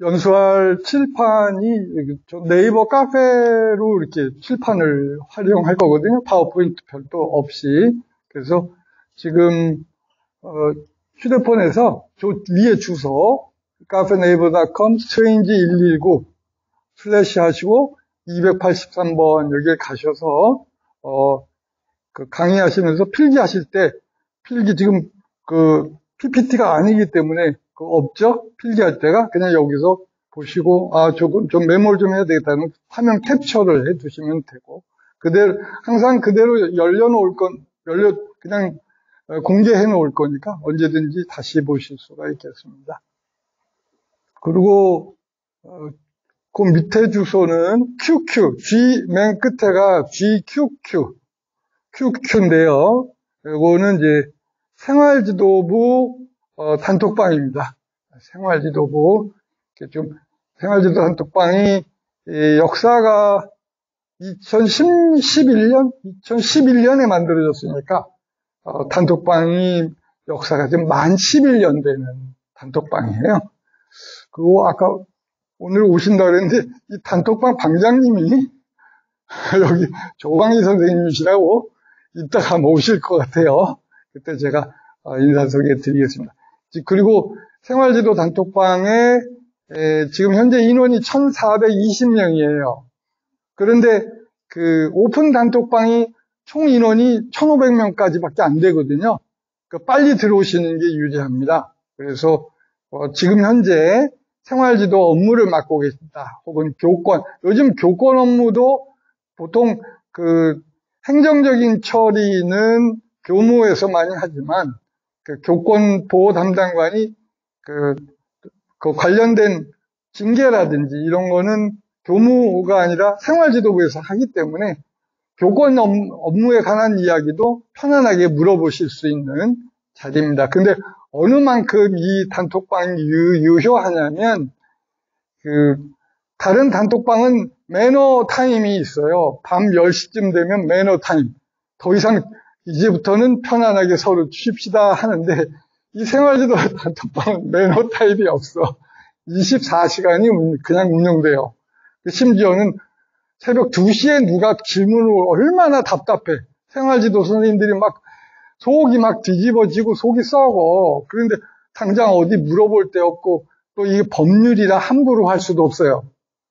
연수할 칠판이 네이버 카페로 이렇게 칠판을 활용할 거거든요. 파워포인트 별도 없이. 그래서 지금 어, 휴대폰에서 저 위에 주소 cafe.naver.com strange 119 슬래시 하시고 283번 여기에 가셔서 어, 그 강의하시면서 필기하실 때 필기 지금 그 PPT가 아니기 때문에 그 없죠? 필기할 때가 그냥 여기서 보시고 아 조금 좀 메모를 좀 해야 되겠다는 화면 캡처를 해 두시면 되고 그대로 항상 그대로 열려 놓을 건 열려 그냥 공개해 놓을 거니까 언제든지 다시 보실 수가 있겠습니다. 그리고 어, 그 밑에 주소는 QQ, G 맨 끝에가 GQQ, QQ인데요. 이거는 이제 생활지도부 어, 단톡방입니다. 생활지도부 좀 생활지도 단톡방이 역사가 2011년, 2011년에 만들어졌으니까 어, 단톡방이 역사가 좀만 11년 되는 단톡방이에요. 그거 아까 오늘 오신다 그랬는데 이 단톡방 방장님이 여기 조광희 선생님이시라고 이따가 모실 것 같아요. 그때 제가 어, 인사 소개 드리겠습니다. 그리고 생활지도 단톡방에 지금 현재 인원이 1,420명이에요. 그런데 그 오픈 단톡방이 총 인원이 1,500명까지밖에 안 되거든요. 그 빨리 들어오시는 게 유리합니다. 그래서 어 지금 현재 생활지도 업무를 맡고 계신다. 혹은 교권. 요즘 교권 업무도 보통 그 행정적인 처리는 교무에서 많이 하지만 그 교권 보호 담당관이 그, 그 관련된 징계라든지 이런 거는 교무가 아니라 생활지도부에서 하기 때문에 교권 업무에 관한 이야기도 편안하게 물어보실 수 있는 자리입니다. 근데 어느 만큼 이 단톡방이 유효하냐면 그 다른 단톡방은 매너 타임이 있어요. 밤 10시쯤 되면 매너 타임. 더 이상 이제부터는 편안하게 서로 쉽시다 하는데 이 생활지도 단톡방은 매너 타임이 없어. 24시간이 그냥 운영돼요. 심지어는 새벽 2시에 누가 질문을 얼마나 답답해. 생활지도 선생님들이 막 속이 막 뒤집어지고 속이 썩어. 그런데 당장 어디 물어볼 데 없고 또 이게 법률이라 함부로 할 수도 없어요.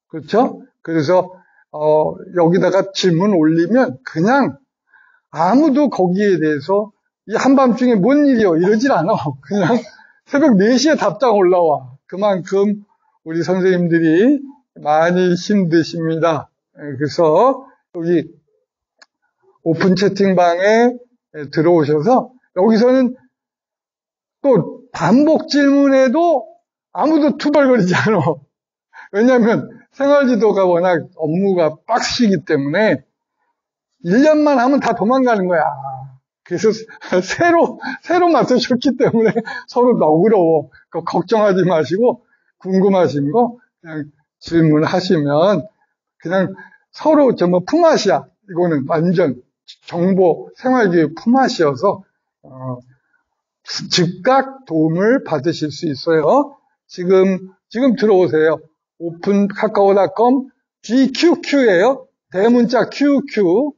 그렇죠? 그래서 어, 여기다가 질문 올리면 그냥 아무도 거기에 대해서 이 한밤중에 뭔 일이요? 이러질 않아. 그냥 새벽 4시에 답장 올라와. 그만큼 우리 선생님들이 많이 힘드십니다. 예, 그래서 여기 오픈 채팅방에 들어오셔서 여기서는 또 반복 질문에도 아무도 투덜거리지 않아. 왜냐하면 생활지도가 워낙 업무가 빡시기 때문에 1년만 하면 다 도망가는 거야. 그래서 새로, 새로 맡으셨기 때문에 서로 너그러워. 걱정하지 마시고 궁금하신 거 그냥 질문하시면 그냥 서로 정말 품앗이야. 이거는 완전 정보 생활교육 품앗이어서 어, 즉각 도움을 받으실 수 있어요. 지금 지금 들어오세요. 오픈 카카오닷컴 GQQ예요. 대문자 QQ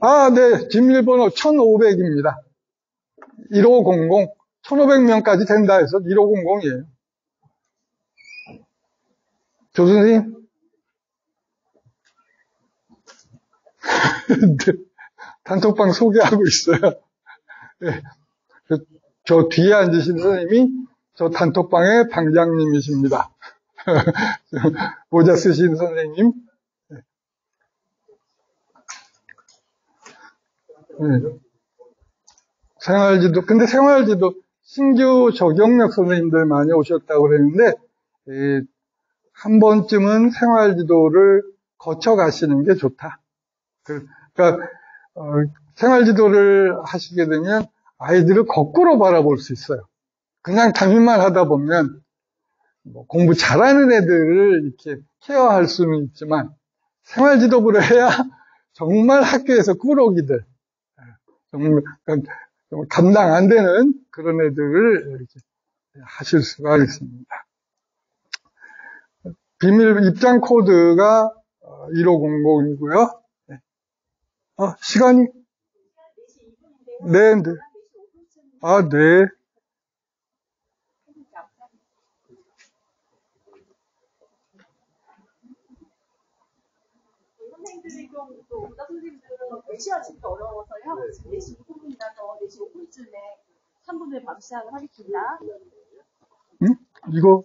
아, 네. 진밀번호 1500입니다. 1500. 1500명까지 된다 해서 1500이에요. 교수님? 단톡방 소개하고 있어요. 네. 저 뒤에 앉으신 선생님이 저 단톡방의 방장님이십니다. 모자 쓰신 선생님. 네. 생활지도, 근데 생활지도 신규 적용력 선생님들 많이 오셨다고 그랬는데, 에, 한 번쯤은 생활지도를 거쳐 가시는 게 좋다. 그, 그러니까, 어, 생활지도를 하시게 되면 아이들을 거꾸로 바라볼 수 있어요. 그냥 담임만 하다 보면 뭐 공부 잘하는 애들을 이렇게 케어할 수는 있지만 생활지도부를 해야 정말 학교에서 꾸러기들, 정말 감당 안 되는 그런 애들을 이렇게 하실 수가 있습니다. 비밀 입장 코드가 1500이고요. 네. 아, 시간이? 네, 네. 아, 네. 선생님들이 좀, 또, 의사 선생님들은 4시 아침이 어려워서요. 4시 5분이라서 4시 5분쯤에 3분을 바로 시작을 하겠습니다. 응? 이거?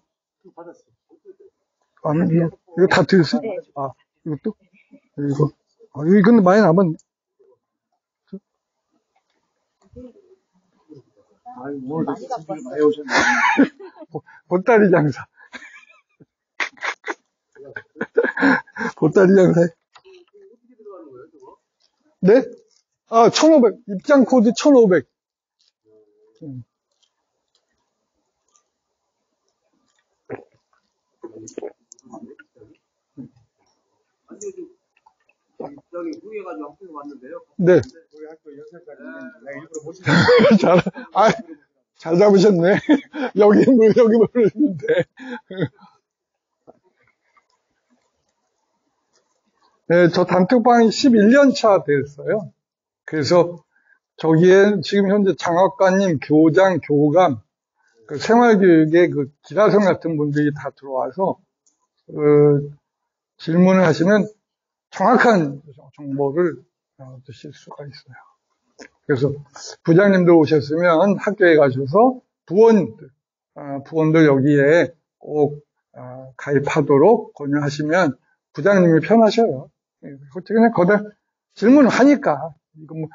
아니, 이거, 이거 다 드렸어? 네. 아, 이것도? 이거. 아, 근데 많이 남았네. 아유, 오늘도 많이 갖고 오셨네. 보따리 장사. 보따리 장사. 네? 아, 1500. 입장 코드 1500. 음. 저기 후회가지고 학교에 왔는데요. 네. 우리 학교 연설까지 내가 일부러 모시고 잘, 아, 잘 잡으셨네. 여기, 물, 여기 모르는데. 네, 저 단톡방이 11년 차 됐어요. 그래서 저기에 지금 현재 장학관님, 교장, 교감, 그 생활교육의 그 기라성 같은 분들이 다 들어와서, 어, 질문을 하시면 정확한 정보를 얻으실 수가 있어요. 그래서 부장님들 오셨으면 학교에 가셔서 부원들, 아, 부원들 여기에 꼭 아, 가입하도록 권유하시면 부장님이 편하셔요. 예, 그냥 거다 질문을 하니까 이거 뭐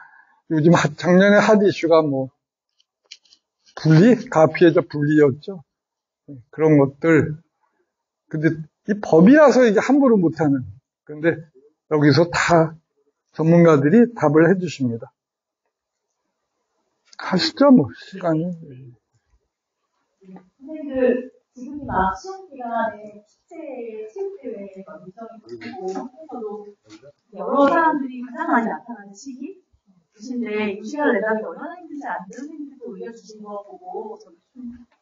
요즘 하- 작년에 핫 이슈가 뭐 분리 가피해자 분리였죠. 예, 그런 것들. 근데 이 법이라서 이게 함부로 못하는. 근데 여기서 다 전문가들이 답을 해주십니다. 하시죠, 뭐, 시간이. 선생님들, 지금이 막 시험 기간에 축제, 체육대회가 일정이 바뀌고, 학교에서도 여러 사람들이 가장 많이 나타나는 시기? 주신데, 이 시간을 내다기 얼마나 힘들지 않은 선생님들도 올려주신 거 보고,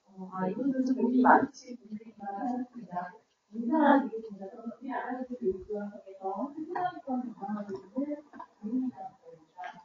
어, 아, 이분들 좀 고민이 많으신 분들이구나 생각합니다. 드리고 진짜 아나운서 교육원 속에서 생각했던 경험을 고민이라는 겁니다.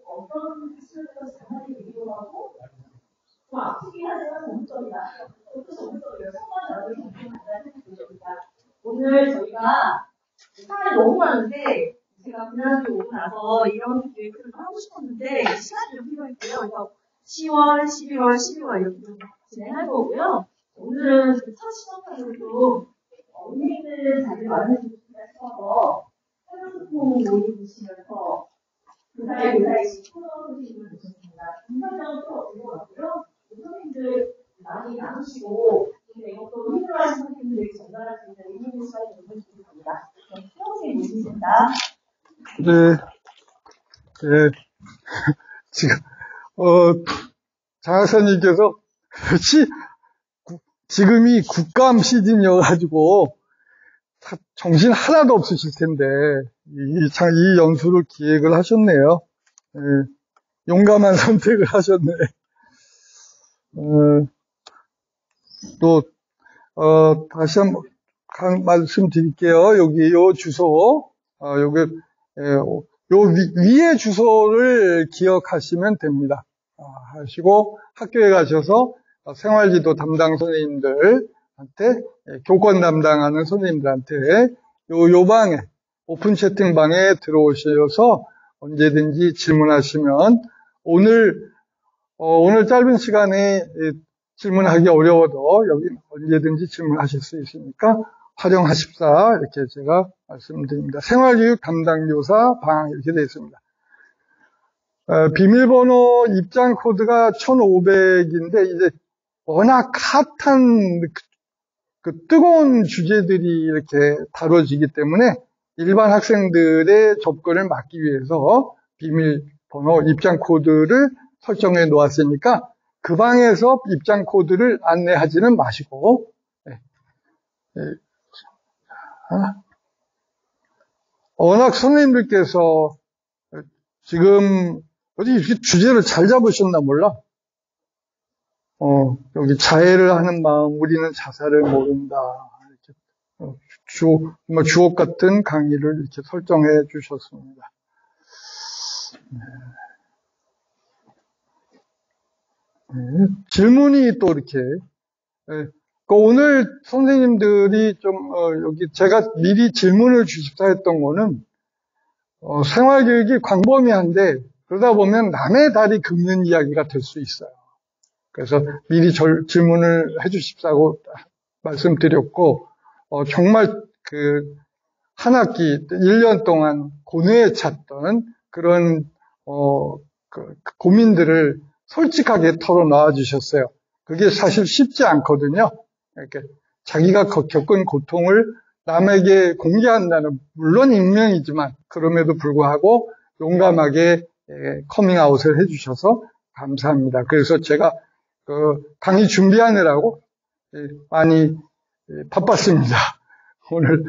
어떤 시절에서 장난이 되기도 하고 좀 아프긴 하지만 전문적이다. 그것도 전문적이에요. 성만 잘하도 전문적이다는 생각입니다. 오늘 저희가 사람이 너무 많은데 제가 군학교 오고 나서 이런 계획들을 하고 싶었는데 시간이 좀 필요했고요. 그래서 10월, 11월, 12월 이렇게 좀 진행할 거고요. 오늘은 그첫 시간으로 좀 언니들 자리를 마련해 주시다 싶어서 사전소통 모임 보시면서 그그 코너 소식을 보셨습니다. 인사장은 또 어떤 것 같고요. 그 선생님들 많이 나누시고 이것도 힘들어하시는 선생님들에게 전달할 수 있는 의미 시간이 되면 좋겠습니다. 수영생 모시겠습니다. 네. 네. 지금, 어, 장학사님께서, 시, 구- 지금이 국감 시즌이어가지고, 다 정신 하나도 없으실 텐데, 이, 참, 이 연수를 기획을 하셨네요. 예, 용감한 선택을 하셨네. 어, 또, 어, 다시 한 번, 한 말씀드릴게요. 여기 요 주소, 어, 요게, 예, 요 위, 에 주소를 기억하시면 됩니다. 아, 하시고 학교에 가셔서 생활지도 담당 선생님들한테 예, 교권 담당하는 선생님들한테 요, 요 방에 오픈 채팅방에 들어오셔서 언제든지 질문하시면 오늘 어, 오늘 짧은 시간에 예, 질문하기 어려워도 여기 언제든지 질문하실 수 있으니까 활용하십사 이렇게 제가 말씀드립니다. 생활교육 담당 교사 방 이렇게 되어 있습니다. 어, 비밀번호 입장 코드가 1500인데 이제 워낙 핫한 그, 그 뜨거운 주제들이 이렇게 다뤄지기 때문에 일반 학생들의 접근을 막기 위해서 비밀번호 입장 코드를 설정해 놓았으니까 그 방에서 입장 코드를 안내하지는 마시고 네. 네. 워낙 선생님들께서 지금 어디 이렇게 주제를 잘 잡으셨나 몰라. 어, 여기 자해를 하는 마음, 우리는 자살을 모른다. 이렇게 어, 주, 뭐 주옥 같은 강의를 이렇게 설정해 주셨습니다. 네. 네. 질문이 또 이렇게 네. 그 오늘 선생님들이 좀 어, 여기 제가 미리 질문을 주십사 했던 거는 어, 생활교육이 광범위한데 그러다 보면 남의 다리 긁는 이야기가 될 수 있어요. 그래서 미리 절, 질문을 해주십사고 말씀드렸고 어, 정말 그 한 학기 1년 동안 고뇌에 찼던 그런 어, 그 고민들을 솔직하게 털어놔 주셨어요. 그게 사실 쉽지 않거든요. 이렇게 자기가 겪은 고통을 남에게 공개한다는 물론 익명이지만 그럼에도 불구하고 용감하게 예, 커밍아웃을 해주셔서 감사합니다. 그래서 제가 그 강의 준비하느라고 예, 많이 예, 바빴습니다. 오늘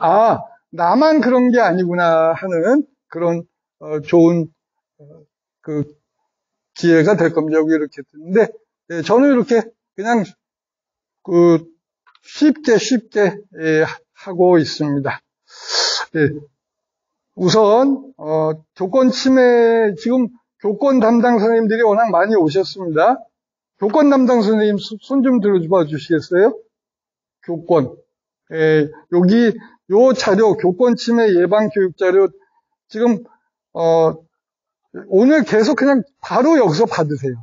아 나만 그런 게 아니구나 하는 그런 어, 좋은 어, 그 기회가 될 겁니다. 여기 이렇게 듣는데 저는 이렇게 그냥 그 쉽게 쉽게 하고 있습니다. 우선 어, 교권 침해 지금 교권 담당 선생님들이 워낙 많이 오셨습니다. 교권 담당 선생님 손 좀 들어봐 주시겠어요? 교권. 예, 여기 요 자료 교권 침해 예방 교육 자료 지금 어, 오늘 계속 그냥 바로 여기서 받으세요.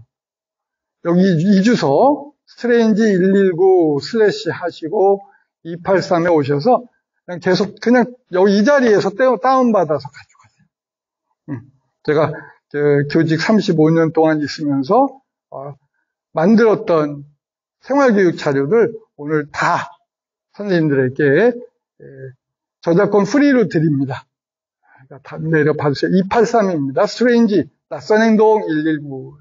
여기 이 주소 strange 119 슬래시 하시고 283에 오셔서 그냥 계속 그냥 여기 이 자리에서 다운 받아서 가져가세요. 음, 제가 교직 35년 동안 있으면서 어, 만들었던 생활교육 자료를 오늘 다 선생님들에게 저작권 free로 드립니다. 그러니까 다 내려 받으세요. 283입니다. strange 낯선 행동 119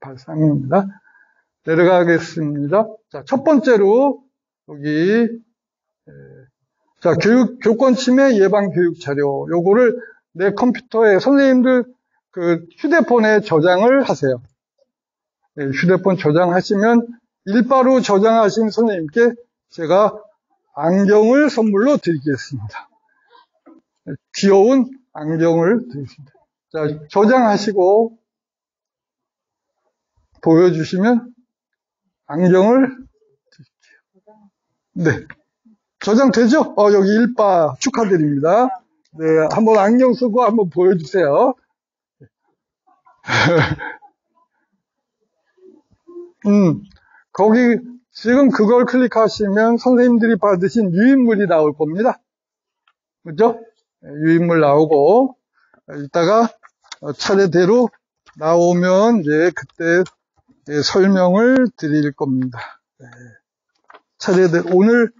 283입니다. 내려가겠습니다. 자, 첫 번째로 여기 자, 교육, 교권 침해 예방 교육 자료. 요거를 내 컴퓨터에 선생님들 그 휴대폰에 저장을 하세요. 네, 휴대폰 저장하시면 일바로 저장하신 선생님께 제가 안경을 선물로 드리겠습니다. 네, 귀여운 안경을 드리겠습니다. 자, 저장하시고 보여주시면 안경을 드릴게요. 네. 저장되죠? 어, 여기 일바 축하드립니다. 네, 한번 안경 쓰고 한번 보여주세요. 음, 거기 지금 그걸 클릭하시면 선생님들이 받으신 유인물이 나올 겁니다. 그죠? 유인물 나오고 이따가 차례대로 나오면 이제 그때 설명을 드릴 겁니다. 네. 차례대로 오늘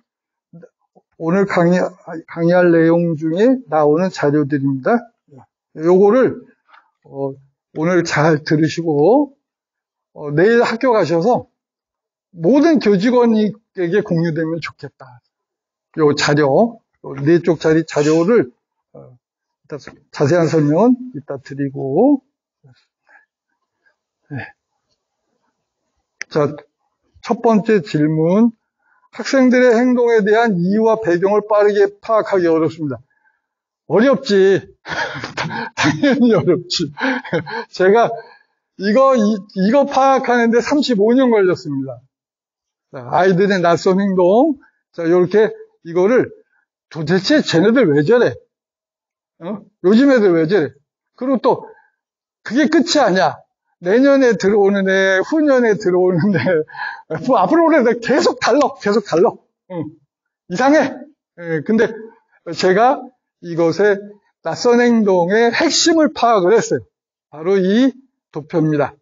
오늘 강의, 강의할 내용 중에 나오는 자료들입니다. 요거를 어, 오늘 잘 들으시고 어, 내일 학교 가셔서 모든 교직원에게 공유되면 좋겠다. 요 자료, 네 쪽짜리 자료를 어, 자세한 설명은 이따 드리고 네. 자, 첫 번째 질문 학생들의 행동에 대한 이유와 배경을 빠르게 파악하기 어렵습니다. 어렵지. 당연히 어렵지. 제가 이거, 이, 거 파악하는데 35년 걸렸습니다. 아이들의 낯선 행동. 자, 이렇게 이거를 도대체 쟤네들 왜 저래? 어? 요즘 애들 왜 저래? 그리고 또 그게 끝이 아니야. 내년에 들어오는 애, 후년에 들어오는 애, 뭐 앞으로 오는 애 계속 달라, 계속 달라. 응. 이상해. 예, 근데 제가 이것의 낯선 행동의 핵심을 파악을 했어요. 바로 이 도표입니다.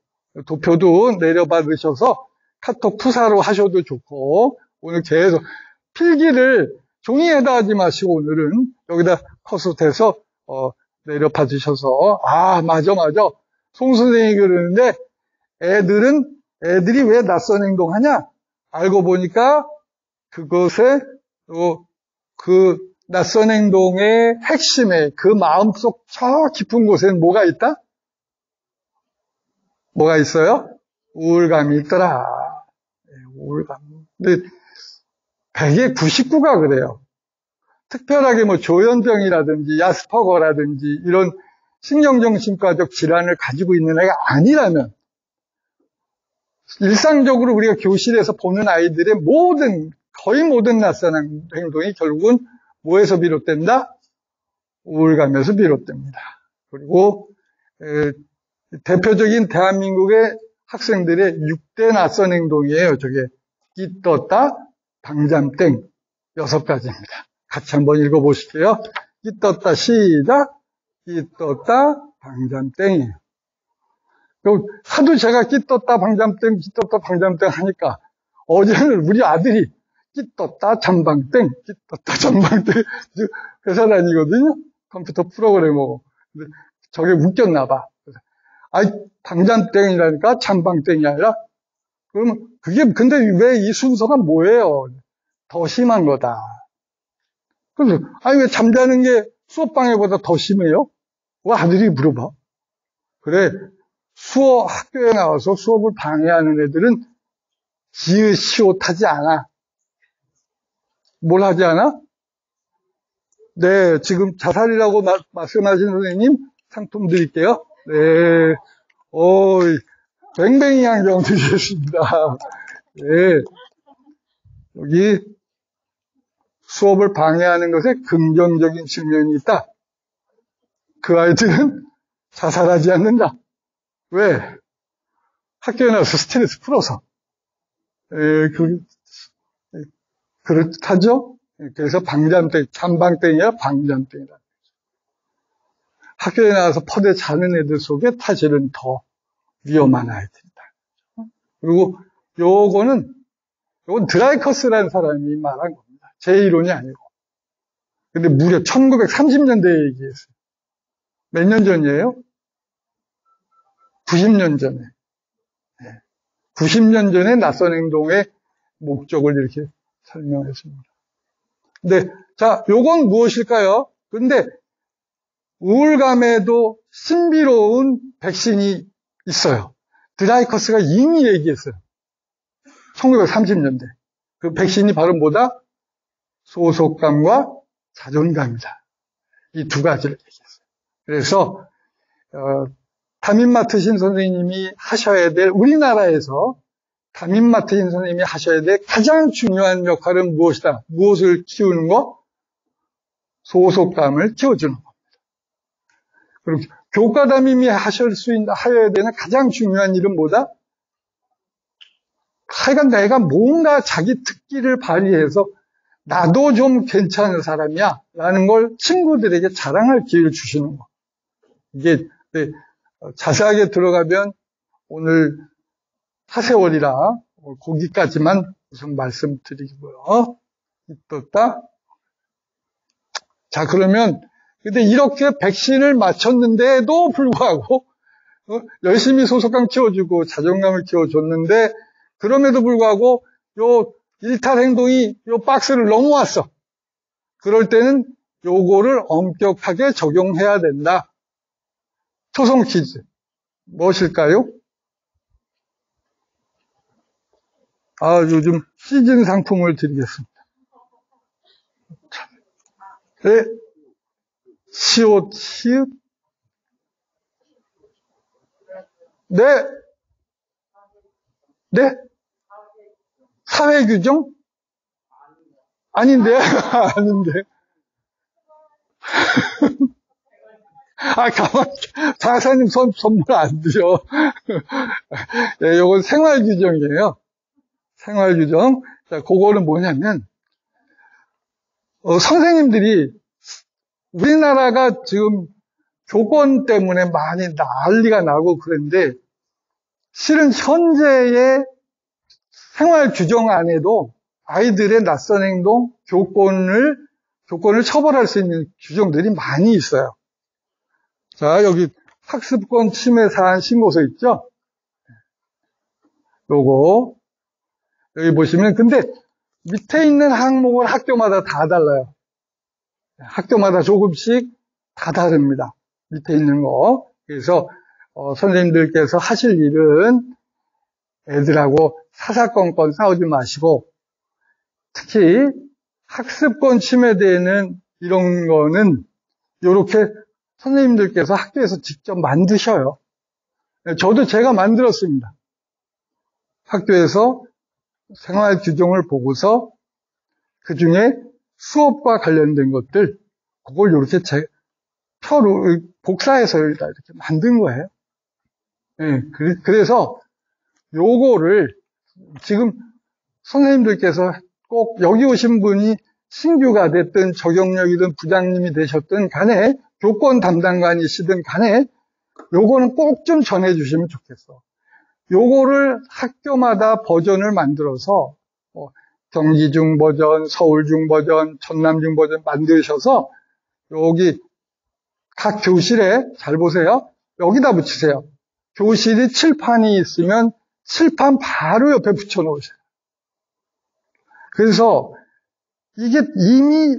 도표도 내려받으셔서 카톡 푸사로 하셔도 좋고 오늘 계속 필기를 종이에다 하지 마시고 오늘은 여기다 컷웃해서 어, 내려 받으셔서 아 맞아 맞아 송 선생이 그러는데 애들은 애들이 왜 낯선 행동하냐 알고 보니까 그것에 그 낯선 행동의 핵심에 그 마음속 저 깊은 곳에는 뭐가 있다? 뭐가 있어요? 우울감이 있더라. 네, 우울감. 근데 100에 99가 그래요. 특별하게 뭐 조현병이라든지 야스퍼거라든지 이런 신경정신과적 질환을 가지고 있는 애가 아니라면 일상적으로 우리가 교실에서 보는 아이들의 모든 거의 모든 낯선 행동이 결국은 뭐에서 비롯된다? 우울감에서 비롯됩니다. 그리고 에, 대표적인 대한민국의 학생들의 6대 낯선 행동이에요. 저게 끼 떴다, 방잠땡 여섯 가지입니다. 같이 한번 읽어보실게요. 끼 떴다 시작, 끼 떴다 방잠땡이에요. 하도 제가 끼 떴다 방잠땡, 끼 떴다 방잠땡 하니까 어제는 우리 아들이 끼 떴다 전방땡, 끼 떴다 전방땡 회사 다니거든요. 컴퓨터 프로그래머. 근데 저게 웃겼나 봐. 아이 방잠땡이라니까 잠방땡이 아니라 그러면 그게 근데 왜 이 순서가 뭐예요? 더 심한 거다. 그래서 아니 왜 잠자는 게 수업방해보다 더 심해요? 그 아들이 물어봐. 그래 수업 학교에 나와서 수업을 방해하는 애들은 지읒시옷하지 않아. 뭘 하지 않아? 네, 지금 자살이라고 마, 말씀하신 선생님 상품 드릴게요. 네, 오, 뱅뱅이 양정 드리겠습니다. 네, 여기 수업을 방해하는 것에 긍정적인 측면이 있다. 그 아이들은 자살하지 않는다. 왜? 학교에 나와서 스트레스 풀어서. 에, 그, 그렇다죠? 그래서 방잠땡, 잠방땡이야 방잠땡이라. 학교에 나와서 퍼대 자는 애들 속에 사실은 더 위험한 아이들이다. 그리고 요거는, 요건 드라이커스라는 사람이 말한 겁니다. 제 이론이 아니고. 근데 무려 1930년대에 얘기했어요. 몇 년 전이에요? 90년 전에. 90년 전에 낯선 행동의 목적을 이렇게 설명했습니다. 네, 자, 요건 무엇일까요? 근데 우울감에도 신비로운 백신이 있어요. 드라이커스가 이미 얘기했어요. 1930년대. 그 백신이 바로 뭐다? 소속감과 자존감이다. 이 두 가지를 얘기했어요. 그래서 어, 담임 맡으신 선생님이 하셔야 될 우리나라에서 담임 맡으신 선생님이 하셔야 될 가장 중요한 역할은 무엇이다? 무엇을 키우는 거? 소속감을 키워주는 겁니다. 그리고 교과 담임이 하실 수 있는, 하여야 되는 가장 중요한 일은 뭐다? 하여간 내가 뭔가 자기 특기를 발휘해서 나도 좀 괜찮은 사람이야 라는 걸 친구들에게 자랑할 기회를 주시는 거. 이게 네, 자세하게 들어가면 오늘 하세월이라 거기까지만 우선 말씀드리고요. 있었다. 자 그러면 근데 이렇게 백신을 맞췄는데도 불구하고 어? 열심히 소속감 키워주고 자존감을 키워줬는데 그럼에도 불구하고 요 일탈 행동이 요 박스를 넘어왔어. 그럴 때는 요거를 엄격하게 적용해야 된다. 초성 퀴즈. 무엇일까요? 아, 요즘 시즌 상품을 드리겠습니다. 네. 시옷, 시읒. 네. 네. 사회규정? 아닌데, 아닌데. 아, 가만, 장사님 선, 선물 안 드려. 예, 요건 생활규정이에요. 생활규정. 자, 그거는 뭐냐면, 어, 선생님들이 우리나라가 지금 교권 때문에 많이 난리가 나고 그런데 실은 현재의 생활 규정 안에도 아이들의 낯선 행동, 교권을 교권을 처벌할 수 있는 규정들이 많이 있어요. 자, 여기 학습권 침해 사안 신고서 있죠? 요거 여기 보시면 근데 밑에 있는 항목은 학교마다 다 달라요. 학교마다 조금씩 다 다릅니다. 밑에 있는 거. 그래서 어, 선생님들께서 하실 일은 애들하고 사사건건 싸우지 마시고 특히 학습권 침해되는 이런 거는 이렇게 선생님들께서 학교에서 직접 만드셔요. 저도 제가 만들었습니다. 학교에서 생활 규정을 보고서 그 중에 수업과 관련된 것들, 그걸 이렇게 제, 표로, 복사해서 이렇게 만든 거예요. 네, 그래서 요거를 지금 선생님들께서 꼭 여기 오신 분이 신규가 됐든 적용력이든 부장님이 되셨든 간에 교권 담당관이시든 간에 요거는 꼭 좀 전해주시면 좋겠어. 요거를 학교마다 버전을 만들어서 뭐 경기 중 버전, 서울 중 버전, 전남 중 버전 만드셔서 여기 각 교실에 잘 보세요. 여기다 붙이세요. 교실이 칠판이 있으면 칠판 바로 옆에 붙여 놓으세요. 그래서 이게 이미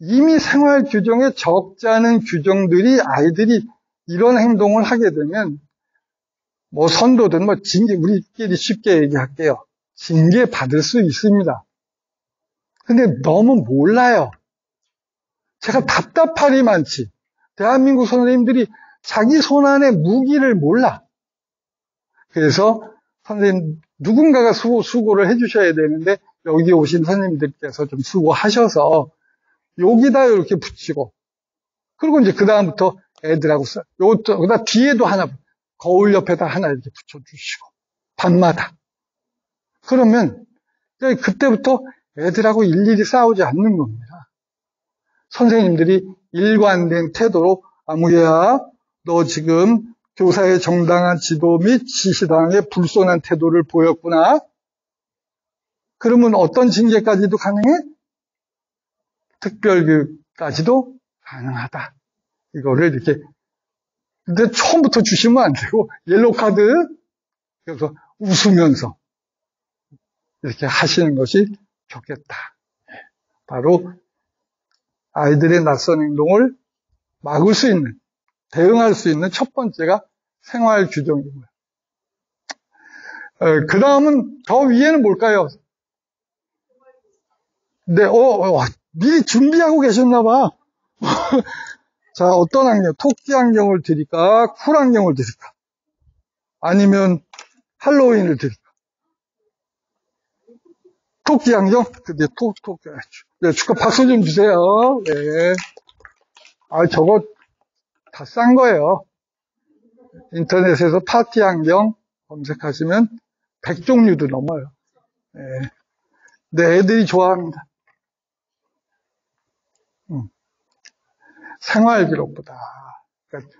이미 생활 규정에 적지 않은 규정들이 아이들이 이런 행동을 하게 되면 뭐 선도든 뭐 징계 우리끼리 쉽게 얘기할게요. 징계 받을 수 있습니다. 근데 너무 몰라요. 제가 답답하니 많지. 대한민국 선생님들이 자기 손 안에 무기를 몰라. 그래서 선생님 누군가가 수고, 수고를 해주셔야 되는데 여기 오신 선생님들께서 좀 수고하셔서 여기다 이렇게 붙이고 그리고 이제 그 다음부터 애들하고 써. 요것도 그다 뒤에도 하나 거울 옆에다 하나 이렇게 붙여주시고 밤마다 그러면 그때부터 애들하고 일일이 싸우지 않는 겁니다. 선생님들이 일관된 태도로 아무개야 너 지금 교사의 정당한 지도 및 지시당에 불손한 태도를 보였구나. 그러면 어떤 징계까지도 가능해? 특별교육까지도 가능하다. 이거를 이렇게 근데 처음부터 주시면 안 되고 옐로 카드 그래서 웃으면서 이렇게 하시는 것이 좋겠다. 바로 아이들의 낯선 행동을 막을 수 있는 대응할 수 있는 첫 번째가 생활 규정이고요. 그 다음은 더 위에는 뭘까요? 네, 어, 어, 미리 준비하고 계셨나 봐. 자, 어떤 안경? 토끼 안경을 드릴까? 쿨 안경을 드릴까? 아니면 할로윈을 드릴까? 토끼 안경? 근데 토, 토끼. 네, 축하 박수 좀 주세요. 네. 아, 저거 다 싼 거예요. 인터넷에서 파티 안경 검색하시면 100종류도 넘어요. 네. 네, 애들이 좋아합니다. 음. 생활 기록보다. 그러니까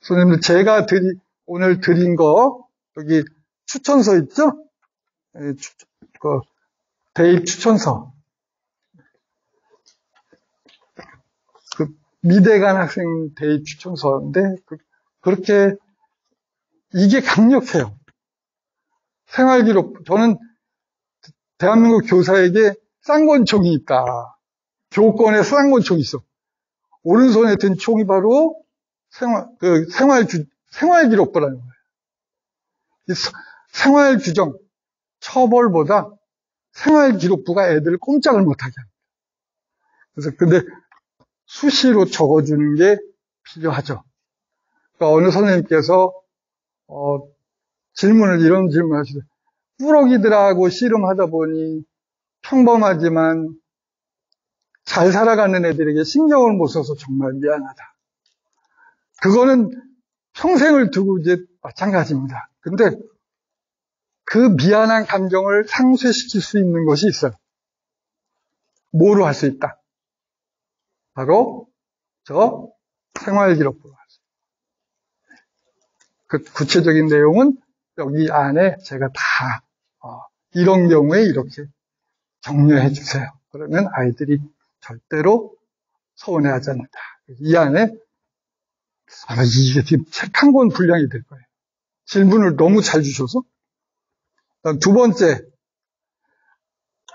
선생님들 제가 드리, 오늘 드린 거, 여기 추천서 있죠? 네, 추, 그 대입 추천서. 그 미대간 학생 대입 추천서인데, 그, 그렇게 이게 강력해요. 생활 기록. 저는 대한민국 교사에게 쌍권총이 있다. 교권에 쌍권총이 있어. 오른손에 든 총이 바로 생활, 그 생활 규, 생활 기록부라는 거예요. 생활 규정, 처벌보다 생활 기록부가 애들을 꼼짝을 못하게 합니다. 그래서 근데 수시로 적어주는 게 필요하죠. 그러니까 어느 선생님께서 어, 질문을 이런 하시더라고요. 꾸러기들하고 씨름하다 보니 평범하지만 잘 살아가는 애들에게 신경을 못 써서 정말 미안하다. 그거는 평생을 두고 이제 마찬가지입니다. 근데 그 미안한 감정을 상쇄시킬 수 있는 것이 있어요. 뭐로 할 수 있다? 바로 저 생활기록부로 하세요. 그 구체적인 내용은 여기 안에 제가 다 어, 이런 경우에 이렇게 격려해 주세요. 그러면 아이들이 절대로 서운해하지 않는다. 이 안에 아마 이게 지금 책 한 권 분량이 될 거예요. 질문을 너무 잘 주셔서. 두 번째,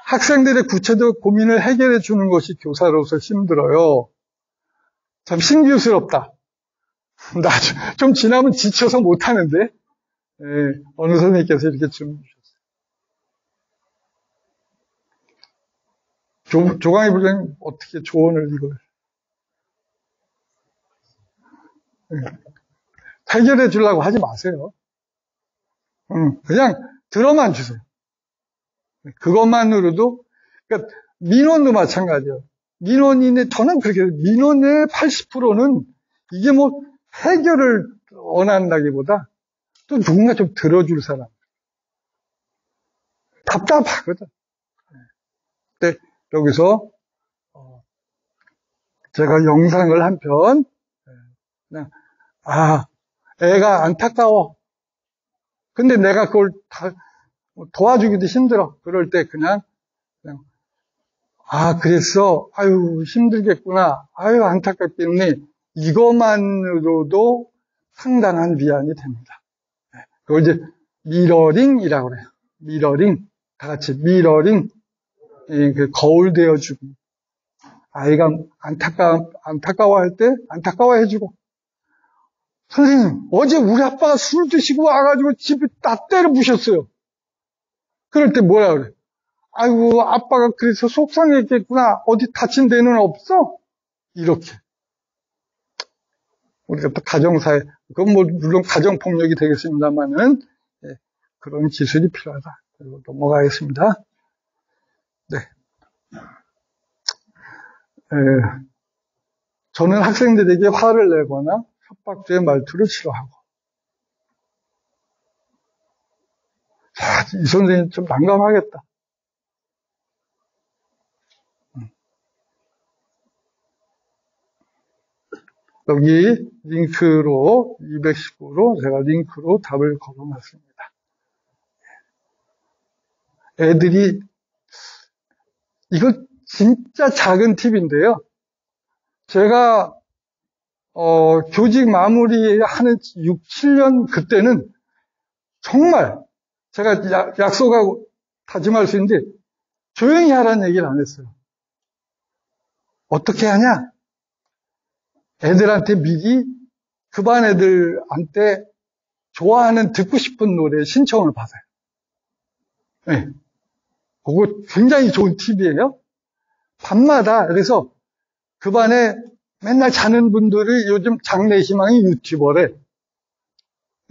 학생들의 구체적 고민을 해결해 주는 것이 교사로서 힘들어요. 참 신기스럽다. 나 좀 지나면 지쳐서 못하는데, 예, 어느 선생님께서 이렇게 질문 주셨어요. 조, 조강희 부장님, 어떻게 조언을 이걸. 예, 해결해 주려고 하지 마세요. 음, 그냥 들어만 주세요. 그것만으로도, 그러니까 민원도 마찬가지예요. 민원인의, 저는 그렇게, 민원의 80%는 이게 뭐 해결을 원한다기보다 또 누군가 좀 들어줄 사람. 답답하거든. 근데 여기서, 어, 제가 영상을 한 편, 그냥, 아, 애가 안타까워. 근데 내가 그걸 다 도와주기도 힘들어. 그럴 때 그냥, 그냥 아, 그랬어. 아유, 힘들겠구나. 아유, 안타깝겠네. 이것만으로도 상당한 위안이 됩니다. 그걸 이제 mirroring이라고 그래요. 미러링. 다 같이 미러링. 그 거울 되어주고. 아이가 안타까, 안타까워할 때 안타까워해주고. 선생님, 어제 우리 아빠가 술 드시고 와가지고 집에 딱 때려 부셨어요. 그럴 때 뭐라 그래? 아이고, 아빠가 그래서 속상했겠구나. 어디 다친 데는 없어? 이렇게. 우리가 또 가정사회, 그건 뭐, 물론 가정폭력이 되겠습니다만은, 예, 그런 기술이 필요하다. 그리고 넘어가겠습니다. 네. 에, 저는 학생들에게 화를 내거나 협박죄의 말투를 싫어하고. 자, 이 선생님 좀 난감하겠다. 여기 링크로 219로 제가 링크로 답을 걸어놨습니다. 애들이 이거 진짜 작은 팁인데요. 제가 어, 교직 마무리하는 6, 7년 그때는 정말 제가 약, 약속하고 다짐할 수 있는데 조용히 하라는 얘기를 안 했어요. 어떻게 하냐? 애들한테 미리 그 반 애들한테 좋아하는 듣고 싶은 노래 신청을 받아요. 네. 그거 굉장히 좋은 팁이에요. 밤마다 그래서 그 반에 맨날 자는 분들이 요즘 장래 희망이 유튜버래.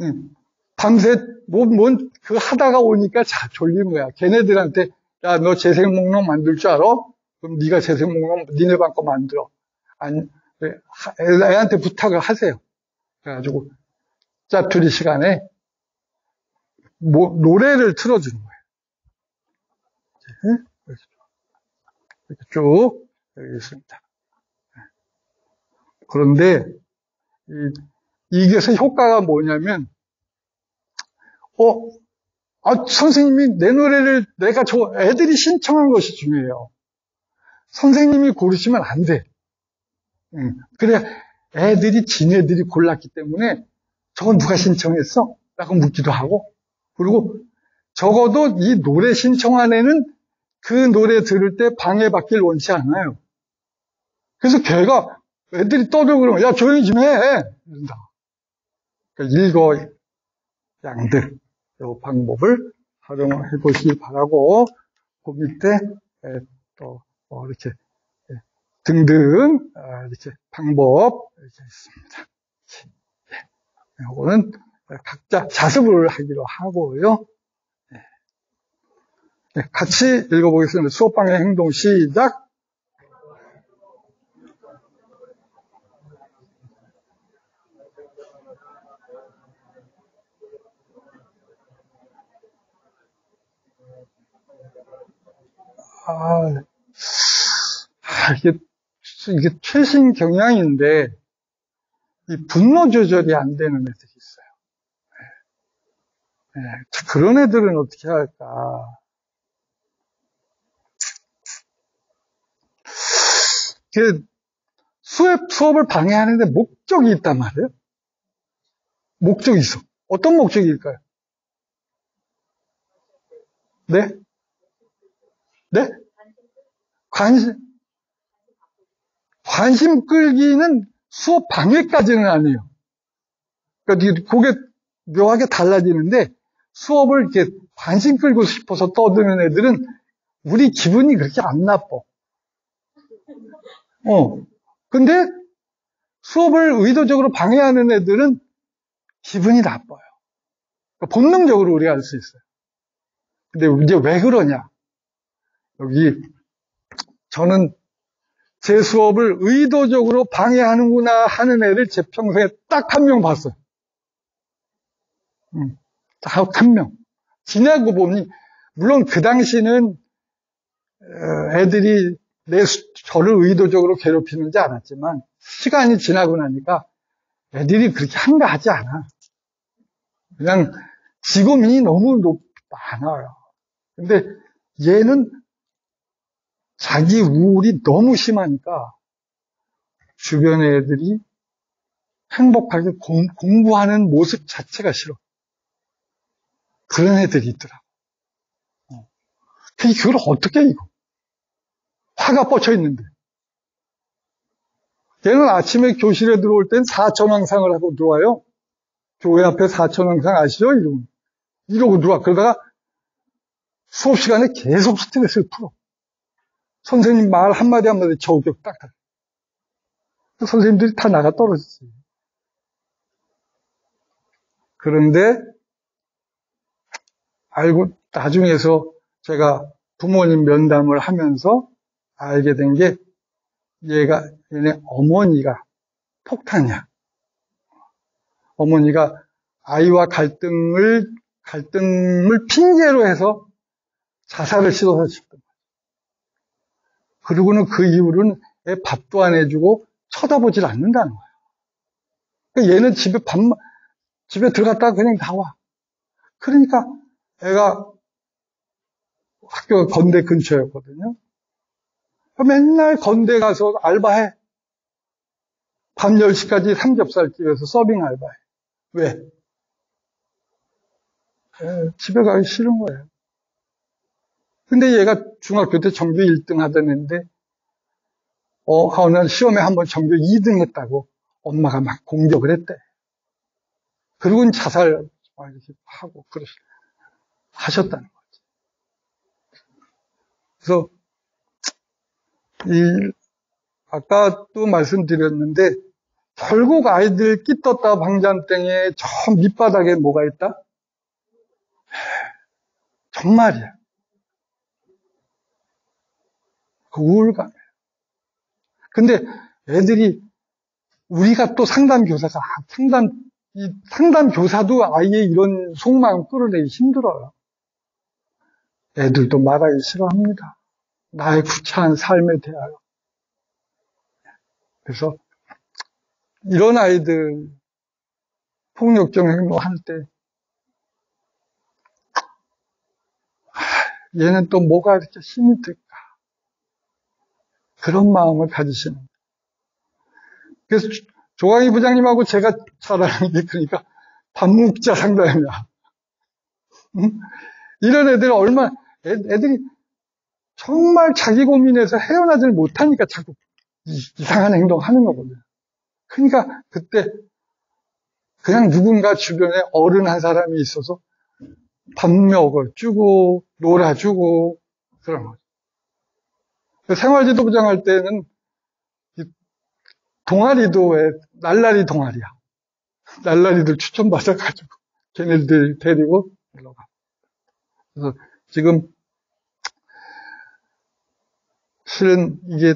응. 밤새 뭐, 뭔, 그 하다가 오니까 자, 졸린 거야. 걔네들한테, 야, 너 재생 목록 만들 줄 알아? 그럼 네가 재생 목록, 니네 방 거 만들어. 아니, 애한테 부탁을 하세요. 그래가지고, 짜투리 시간에, 뭐, 노래를 틀어주는 거예요. 이렇게 쭉, 여기 있습니다. 그런데 이게서 효과가 뭐냐면 어, 아, 선생님이 내 노래를 내가 저 애들이 신청한 것이 중요해요. 선생님이 고르시면 안 돼. 응. 그래 애들이 지네들이 골랐기 때문에 저건 누가 신청했어? 라고 묻기도 하고 그리고 적어도 이 노래 신청한 애는 그 노래 들을 때 방해받길 원치 않아요. 그래서 걔가 애들이 떠들고 그러면, 야, 조용히 좀 해! 이런다. 그러니까 일거 양득, 이 방법을 활용해 보시기 바라고, 그 밑에, 또, 뭐 이렇게, 등등, 아, 이렇게 방법, 이렇게 있습니다. 이거는 각자 자습을 하기로 하고요. 같이 읽어보겠습니다. 수업방의 행동 시작. 아, 아, 이게, 이게 최신 경향인데, 이 분노 조절이 안 되는 애들이 있어요. 예. 예. 그런 애들은 어떻게 할까? 그 수업, 수업을 방해하는데 목적이 있단 말이에요. 목적이 있어. 어떤 목적일까요? 네? 네? 관심, 관심 끌기는 수업 방해까지는 아니에요. 그러니까 그게 묘하게 달라지는데 수업을 이렇게 관심 끌고 싶어서 떠드는 애들은 우리 기분이 그렇게 안 나빠. 어. 근데 수업을 의도적으로 방해하는 애들은 기분이 나빠요. 그러니까 본능적으로 우리가 알 수 있어요. 근데 이제 왜 그러냐? 여기 저는 제 수업을 의도적으로 방해하는구나 하는 애를 제 평생에 딱 한 명 봤어요. 음, 딱한 명. 지나고 보니, 물론 그 당시는 어, 애들이 내 저를 의도적으로 괴롭히는지 알았지만, 시간이 지나고 나니까 애들이 그렇게 한가하지 않아. 그냥 지금이 너무 높, 많아요. 근데 얘는 자기 우울이 너무 심하니까 주변의 애들이 행복하게 공, 부하는 모습 자체가 싫어. 그런 애들이 있더라고. 어. 그걸 어떻게 이거? 화가 뻗쳐 있는데. 얘는 아침에 교실에 들어올 땐 사천왕상을 하고 들어와요. 교회 앞에 사천왕상 아시죠? 이러고. 이러고 들어와. 그러다가 수업 시간에 계속 스트레스를 풀어. 선생님 말 한마디 한마디 저격 딱. 선생님들이 다 나가 떨어지지. 그런데 알고 나중에서 제가 부모님 면담을 하면서 알게 된 게 얘가 얘네 어머니가 폭탄이야. 어머니가 아이와 갈등을 갈등을 핑계로 해서 자살을 시도하셨던. 그리고는 그 이후로는 애 밥도 안 해주고 쳐다보질 않는다는 거예요. 그러니까 얘는 집에 밥 집에 들어갔다가 그냥 나와. 그러니까 애가 학교 건대 근처였거든요. 맨날 건대 가서 알바해. 밤 10시까지 삼겹살집에서 서빙 알바해. 왜? 에, 집에 가기 싫은 거예요. 근데 얘가 중학교 때 정규 1등 하던 애인데, 어, 어느 시험에 한번 정규 2등 했다고 엄마가 막 공격을 했대. 그리고는 자살 하고, 그러 하셨다는 거지. 그래서, 이, 아까 또 말씀드렸는데, 결국 아이들 끼떴다 방장땡에 저 밑바닥에 뭐가 있다? 정말이야. 그 우울감이에요. 근데 애들이 우리가 또 상담 교사가 상담 이 상담 교사도 아이의 이런 속마음 끌어내기 힘들어요. 애들도 말하기 싫어합니다. 나의 구차한 삶에 대하여. 그래서 이런 아이들 폭력적 행동할 때 얘는 또 뭐가 이렇게 힘이 들까? 그런 마음을 가지시는 거예요. 그래서 조광희 부장님하고 제가 잘 아는 게 그러니까 반묵자 상담이야. 응? 이런 애들 얼마 애, 애들이 정말 자기 고민에서 헤어나질 못하니까 자꾸 이상한 행동 하는 거거든요. 그러니까 그때 그냥 누군가 주변에 어른 한 사람이 있어서 밥 먹어 주고 놀아주고 그런 거죠. 생활지도부장 할 때는 동아리도 왜 날라리 동아리야. 날라리들 추천받아가지고 걔네들 데리고 올라가. 그래서 지금 실은 이게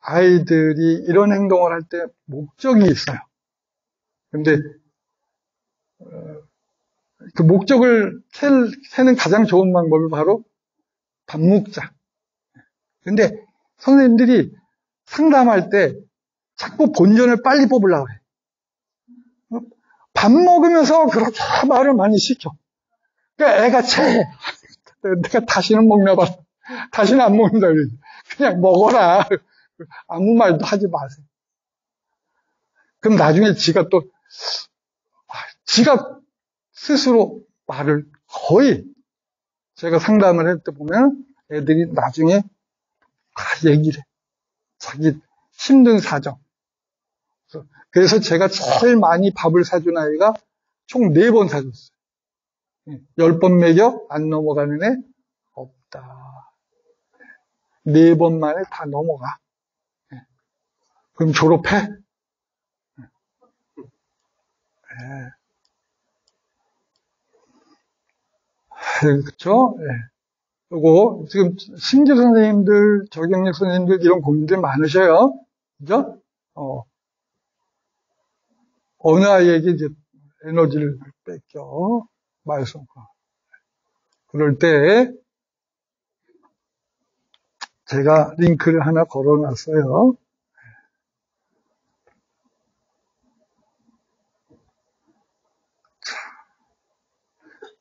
아이들이 이런 행동을 할 때 목적이 있어요. 근데 어, 그 목적을 세는 가장 좋은 방법이 바로 밥 먹자. 근데 선생님들이 상담할 때 자꾸 본전을 빨리 뽑으려고 해. 밥 먹으면서 그렇게 말을 많이 시켜. 그러니까 애가 체해. 내가 다시는 먹나 봐. 다시는 안 먹는다. 그냥 먹어라. 아무 말도 하지 마세요. 그럼 나중에 지가 또, 아, 지가 스스로 말을 거의 제가 상담을 할 때 보면 애들이 나중에 다 얘기를 해. 자기 힘든 사정. 그래서 제가 제일 많이 밥을 사준 아이가 총 네 번 사줬어요. 예, 열번 먹여 안 넘어가는 애 없다. 네 번 만에 다 넘어가. 예. 그럼 졸업해? 예. 그렇죠? 그 리고 지금 신규 선생님들, 저경력 선생님들 이런 고민들 많으셔요. 그죠? 어. 어느 아이에게 이제 에너지를 뺏겨 말썽과 그럴 때 제가 링크를 하나 걸어놨어요.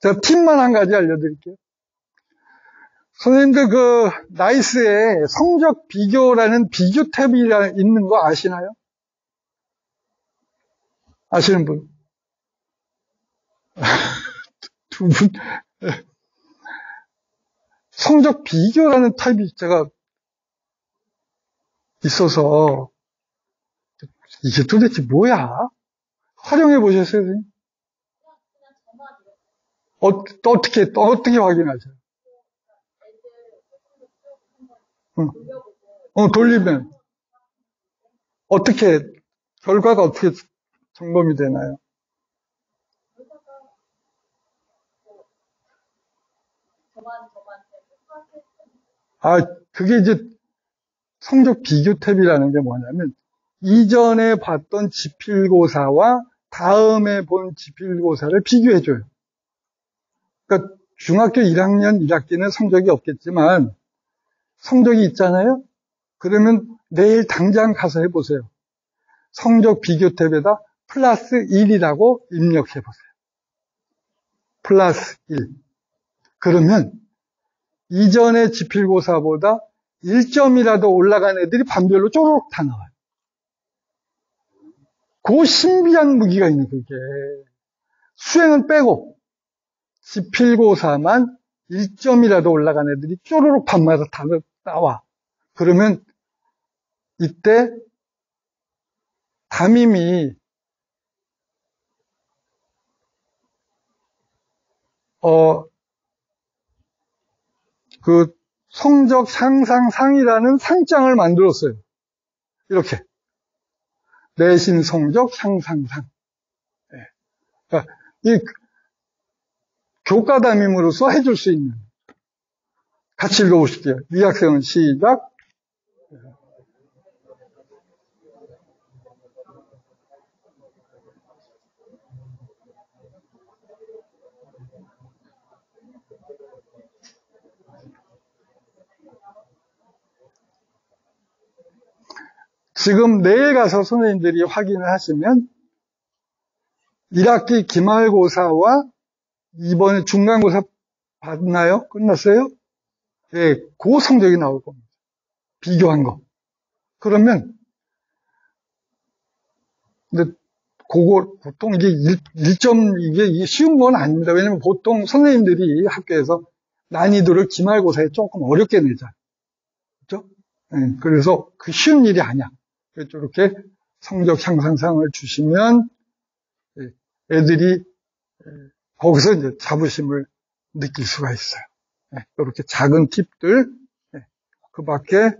제가 팁만 한 가지 알려드릴게요. 선생님들 그 나이스에 성적 비교라는 비교 탭이 있는 거 아시나요? 아시는 분? 두 분? 성적 비교라는 탭이 제가 있어서 이게 도대체 뭐야? 활용해 보셨어요, 선생님? 어, 어떻게, 어떻게 확인하세요? 응. 어, 돌리면. 어떻게, 결과가 어떻게 점검이 되나요? 아, 그게 이제 성적 비교 탭이라는 게 뭐냐면, 이전에 봤던 지필고사와 다음에 본 지필고사를 비교해줘요. 그러니까 중학교 1학년 1학기는 성적이 없겠지만 성적이 있잖아요. 그러면 내일 당장 가서 해보세요. 성적 비교 탭에다 플러스 1이라고 입력해 보세요. 플러스 1. 그러면 이전의 지필고사보다 1점이라도 올라간 애들이 반별로 쪼록 다 나와요. 그 신비한 무기가 있는 그게. 수행은 빼고 지필고사만 1점이라도 올라간 애들이 쪼르륵 밤마다 다 나와. 그러면 이때 담임이 어, 그 성적 상상상이라는 상장을 만들었어요. 이렇게. 내신 성적 상상상. 네. 그러니까 이 교과 담임으로서 해줄 수 있는. 같이 읽어보실게요. 이 학생은 시작. 지금 내일 가서 선생님들이 확인을 하시면 1학기 기말고사와 이번에 중간고사 받나요? 끝났어요? 예, 그 성적이 나올 겁니다. 비교한 거. 그러면, 근데 그거 보통 이게 1, 점 이게 쉬운 건 아닙니다. 왜냐면 보통 선생님들이 학교에서 난이도를 기말고사에 조금 어렵게 내자. 그죠? 예, 그래서 그 쉬운 일이 아니야. 이렇게 성적 향상상을 주시면 예, 애들이 예, 거기서 이제 자부심을 느낄 수가 있어요. 네, 이렇게 작은 팁들, 네, 그 밖에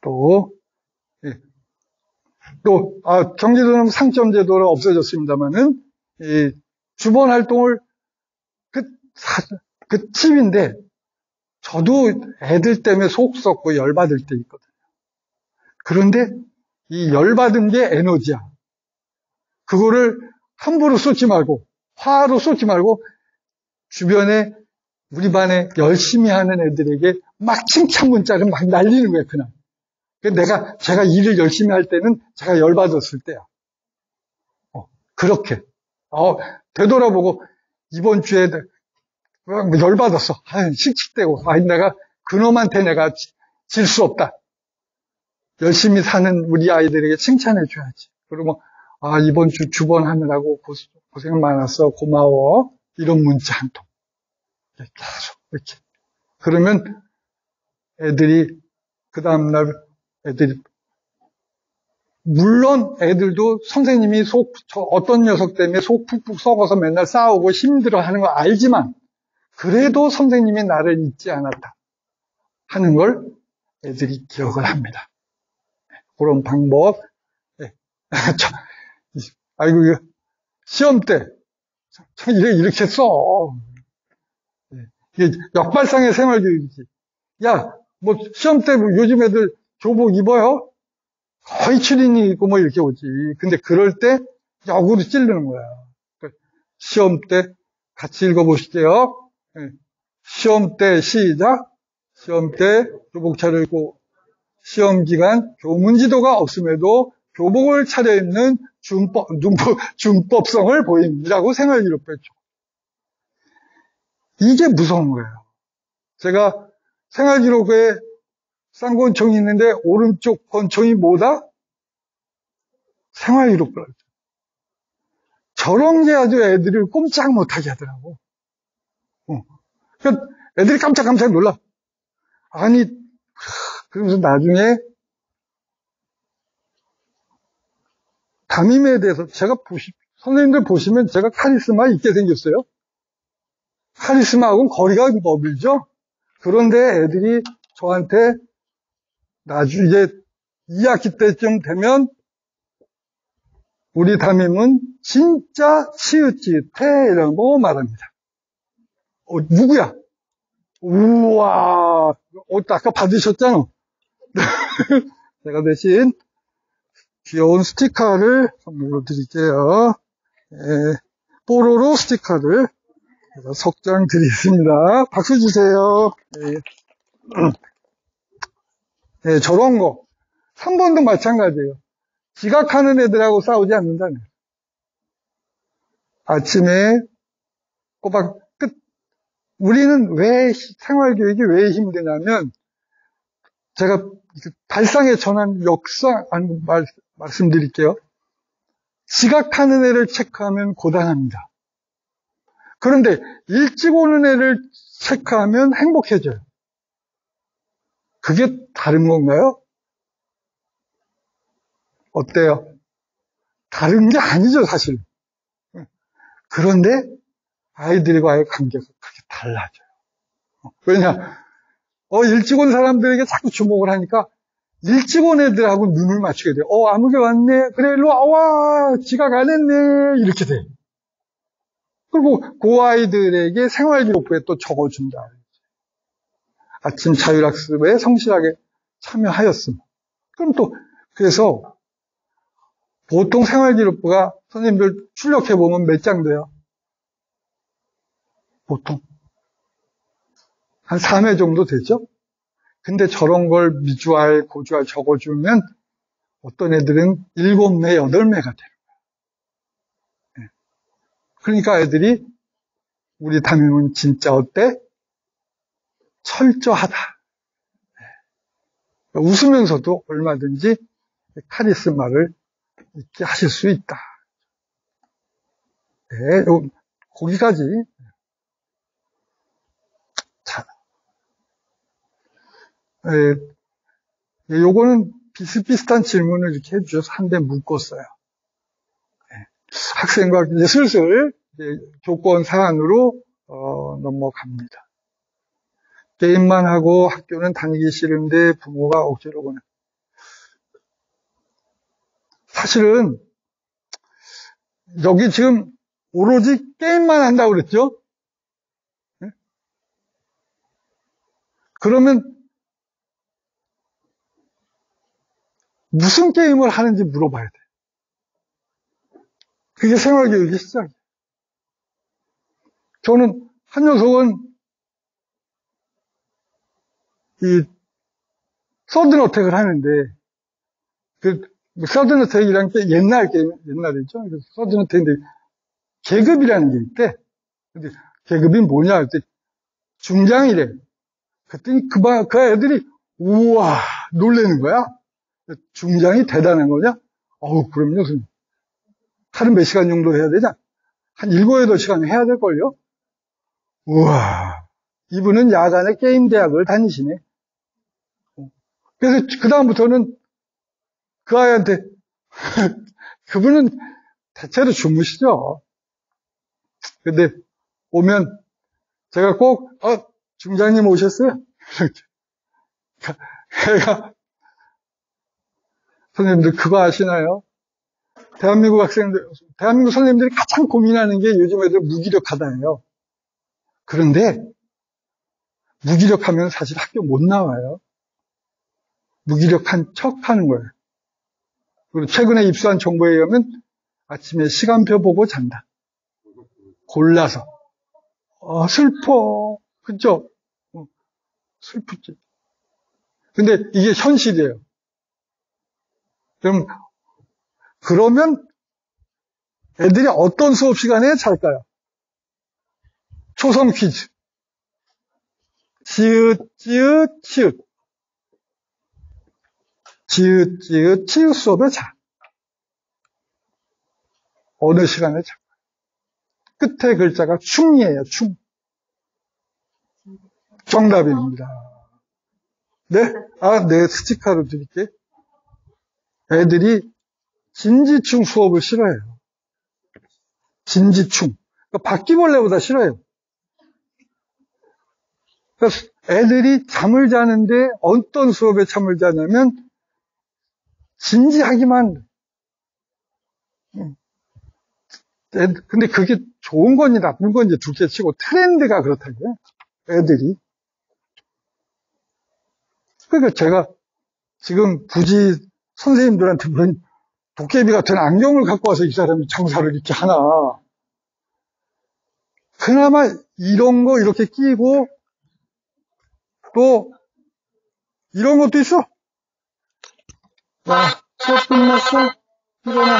또, 네, 또, 아, 경기도는 상점 제도가 없어졌습니다만은, 주번 활동을 그, 사, 그 팁인데, 저도 애들 때문에 속 썩고 열받을 때 있거든요. 그런데 이 열받은 게 에너지야. 그거를 함부로 쏟지 말고 화로 쏟지 말고 주변에 우리 반에 열심히 하는 애들에게 막 칭찬 문자를 막 날리는 거예요 그날. 내가 제가 일을 열심히 할 때는 제가 열받았을 때야. 그렇게. 어, 되돌아보고, 이번 주에 막 열받았어. 아, 씩씩대고. 아, 내가 그놈한테 내가 질 수 없다. 열심히 사는 우리 아이들에게 칭찬해 줘야지. 그러면, 아, 이번 주 주번 하느라고 고생 많았어. 고마워. 이런 문자 한 통. 계속, 이렇게. 그러면 애들이, 그 다음날 애들이, 물론 애들도 선생님이 속, 어떤 녀석 때문에 속 푹푹 썩어서 맨날 싸우고 힘들어 하는 거 알지만, 그래도 선생님이 나를 잊지 않았다. 하는 걸 애들이 기억을 합니다. 그런 방법. 네. 아이고, 시험 때, 참, 이렇게 써. 네. 이게 역발상의 생활교육이지. 야, 뭐, 시험 때 뭐 요즘 애들 교복 입어요? 거의 추린이 있고 뭐 이렇게 오지. 근데 그럴 때 역으로 찌르는 거야. 시험 때 같이 읽어보실게요. 네. 시험 때 시작. 시험 때 교복 차려입고 시험 기간 교문 지도가 없음에도 교복을 차려입는 준법, 준법, 성을 보입니다라고 생활 기록부 했죠. 이게 무서운 거예요. 제가 생활 기록부에 쌍권총이 있는데 오른쪽 권총이 뭐다? 생활 기록부라 했죠. 저런 게 아주 애들을 꼼짝 못하게 하더라고. 어. 그러니까 애들이 깜짝깜짝 놀라. 아니, 그러면서 나중에 담임에 대해서 제가 보시, 선생님들 보시면 제가 카리스마 있게 생겼어요. 카리스마하고는 거리가 멀죠? 그런데 애들이 저한테 나중에 이제 2학기 때쯤 되면 우리 담임은 진짜 치읓지태라고 말합니다. 어, 누구야? 우와, 옷 아까 받으셨잖아. 제가 대신 귀여운 스티커를 선물로 드릴게요. 예, 뽀로로 스티커를 석장 드리겠습니다. 박수 주세요. 예. 예, 저런 거. 3번도 마찬가지예요. 지각하는 애들하고 싸우지 않는다는 아침에 꼬박 끝. 우리는 왜 생활교육이 왜 힘드냐면 제가 발상에 전한 역사 말, 말씀드릴게요. 지각하는 애를 체크하면 고단합니다. 그런데 일찍 오는 애를 체크하면 행복해져요. 그게 다른 건가요? 어때요? 다른 게 아니죠, 사실. 그런데 아이들과의 관계가 그렇게 달라져요. 왜냐? 어, 일찍 온 사람들에게 자꾸 주목을 하니까 일찍 온 애들하고 눈을 맞추게 돼요. 어, 아무개 왔네. 그래, 일로 와. 와, 지각 안 했네. 이렇게 돼. 그리고 그 아이들에게 생활기록부에 또 적어준다. 아침 자율학습에 성실하게 참여하였음. 그럼 또, 그래서 보통 생활기록부가 선생님들 출력해보면 몇 장 돼요? 보통. 한 3회 정도 되죠? 근데 저런 걸 미주알, 고주알 적어주면 어떤 애들은 7매, 8매가 되는 거예요. 그러니까 애들이 우리 담임은 진짜 어때? 철저하다. 웃으면서도 얼마든지 카리스마를 있게 하실 수 있다. 네, 거기까지 예, 예, 요거는 비슷비슷한 질문을 이렇게 해주셔서 한 대 묶었어요. 예, 학생과 이제 슬슬 이제 조건 사안으로 어, 넘어갑니다. 게임만 하고 학교는 다니기 싫은데 부모가 억지로 보내. 사실은 여기 지금 오로지 게임만 한다고 그랬죠? 그러면 무슨 게임을 하는지 물어봐야 돼. 그게 생활교육의 시작이에요. 저는 한 녀석은 이 서든 어택을 하는데 그뭐 서든어택이라는 게 옛날 게임, 옛날이죠. 서든어택인데 계급이라는 게 있대. 근데 계급이 뭐냐 그랬더니 중장이래. 그랬더니 그, 바- 그 애들이 우와 놀래는 거야. 중장이 대단한 거냐? 어우 그럼요 선생님. 하루 몇 시간 정도 해야 되냐? 한 일곱 여덟 시간 해야 될걸요? 우와 이분은 야간에 게임 대학을 다니시네. 그래서 그다음부터는 그 아이한테 그분은 대체로 주무시죠. 근데 오면 제가 꼭 어, 중장님 오셨어요? 이렇게. 애가 선생님들 그거 아시나요? 대한민국 학생들, 대한민국 선생님들이 가장 고민하는 게 요즘 애들 무기력하다예요. 그런데 무기력하면 사실 학교 못 나와요. 무기력한 척 하는 거예요. 그리고 최근에 입수한 정보에 의하면 아침에 시간표 보고 잔다. 골라서. 아, 슬퍼. 그죠? 어, 슬프지. 근데 이게 현실이에요. 그럼, 그러면 애들이 어떤 수업 시간에 잘까요? 초성 퀴즈. 지읒, 지읒, 치읒. 지읒, 지읒, 치읒 수업에 자. 어느 시간에 자. 끝에 글자가 충이에요, 충. 정답입니다. 네? 아, 네, 스티커로 드릴게. 애들이 진지충 수업을 싫어해요. 진지충. 그러니까 바퀴벌레보다 싫어해요. 그래서 애들이 잠을 자는데 어떤 수업에 잠을 자냐면 진지하기만. 애- 근데 그게 좋은 건지 나쁜 건지 둘째 치고 트렌드가 그렇다고요. 애들이. 그러니까 제가 지금 굳이 선생님들한테 무슨 도깨비 같은 안경을 갖고 와서 이 사람이 장사를 이렇게 하나. 그나마 이런 거 이렇게 끼고 또 이런 것도 있어. 야, 수업 끝났어? 일어나.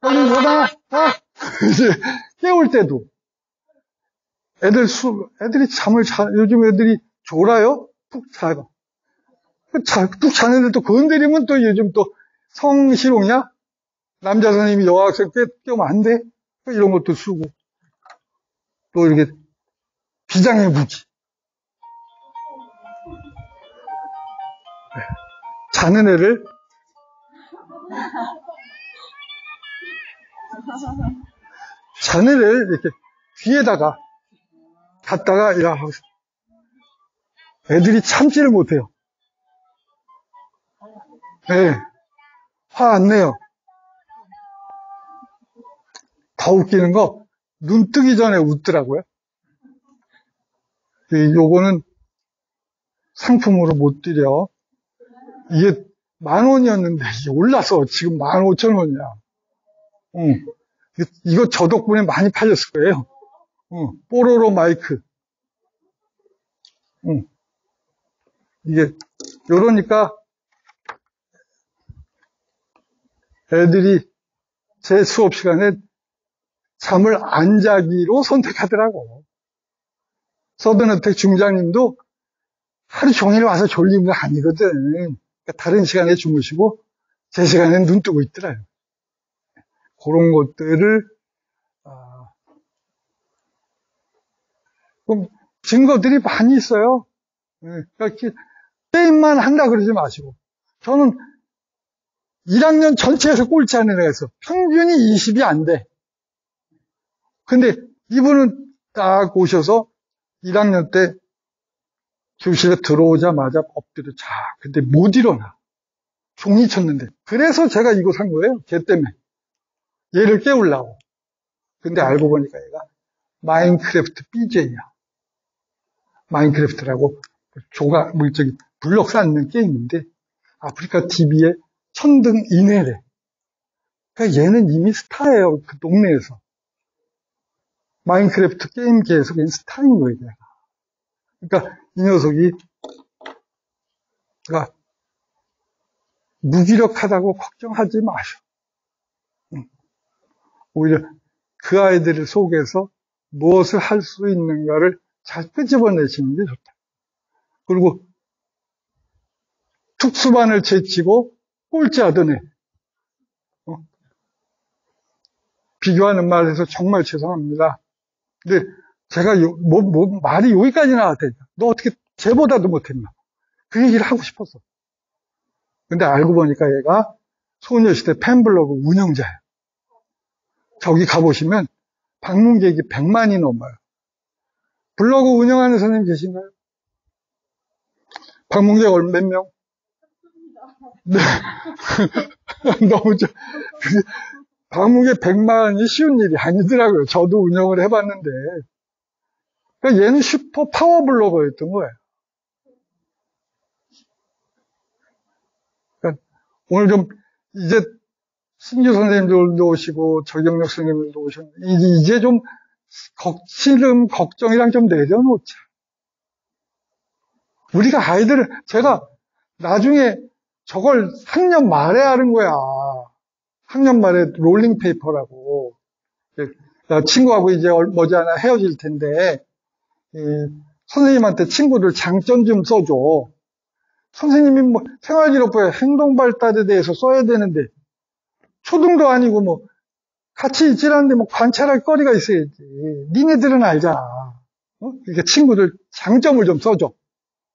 빨리 일어나. 아! 이제 깨울 때도 애들 수, 애들이 잠을 자, 요즘 애들이 졸아요? 푹 자요. 그 자, 푹 자는데 또 건드리면 또 요즘 또 성희롱이야? 남자 선생님이 여학생 깨, 깨우면 안 돼? 이런 것도 쓰고. 또 이렇게 비장의 무기. 네. 자는 애를 자는 애를 이렇게 귀에다가 갖다가 야 애들이 참지를 못해요. 네. 화 안 내요. 더 웃기는 거, 눈 뜨기 전에 웃더라고요. 이- 요거는 상품으로 못 드려. 이게 만 원이었는데, 이게 올라서 지금 만 오천 원이야. 응. 이거 저 덕분에 많이 팔렸을 거예요. 응. 뽀로로 마이크. 응. 이게, 요러니까 애들이 제 수업 시간에 잠을 안 자기로 선택하더라고. 서든어택 중장님도 하루 종일 와서 졸린 거 아니거든. 그러니까 다른 시간에 주무시고 제 시간에는 눈 뜨고 있더라요. 그런 것들을 아, 좀 증거들이 많이 있어요. 예, 그러니까 게임만 한다 그러지 마시고 저는 1학년 전체에서 꼴찌 하는 있어. 평균이 20이 안 돼. 근데 이분은 딱 오셔서 1학년 때 교실에 들어오자마자 엎드려 자. 근데 못 일어나. 종이 쳤는데. 그래서 제가 이거 산 거예요. 걔 때문에. 얘를 깨우려고. 근데 알고 보니까 얘가 마인크래프트 BJ야. 마인크래프트라고 조각, 뭐, 저기, 블럭 쌓는 게임인데, 아프리카 TV에 천등 이내래. 그러니까 얘는 이미 스타예요. 그 동네에서. 마인크래프트 게임계에서 그냥 스타인 거예요. 얘가. 그러니까 이 녀석이 그러니까 무기력하다고 걱정하지 마셔. 응. 오히려 그 아이들 속에서 무엇을 할 수 있는가를 잘 끄집어내시는 게 좋다. 그리고 특수반을 제치고 꼴찌하던 애. 어? 비교하는 말에서 정말 죄송합니다. 근데 제가 요, 뭐, 뭐, 말이 여기까지 나왔다니까. 너 어떻게 쟤보다도 못했나? 그 얘기를 하고 싶었어. 근데 알고 보니까 얘가 소녀시대 팬블로그 운영자예요. 저기 가보시면 방문객이 100만이 넘어요. 블로그 운영하는 선생님 계신가요? 방문객 몇 명? 네. 너무 좀, 방문객 100만이 쉬운 일이 아니더라고요. 저도 운영을 해봤는데. 그러니까 얘는 슈퍼 파워 블로거였던 거예요. 그러니까 오늘 좀, 이제 신규 선생님들도 오시고, 저경력 선생님들도 오셨는데, 이제 좀, 걱정, 걱정이랑 좀 내려놓자. 우리가 아이들을, 제가 나중에 저걸 학년 말에 하는 거야. 학년 말에 롤링 페이퍼라고. 친구하고 이제 머지않아 헤어질 텐데, 선생님한테 친구들 장점 좀 써줘. 선생님이 뭐 생활기록부에 행동 발달에 대해서 써야 되는데, 초등도 아니고 뭐, 같이 있질 않는데 뭐 관찰할 거리가 있어야지. 니네들은 알잖아. 어? 그러니까 친구들 장점을 좀 써줘.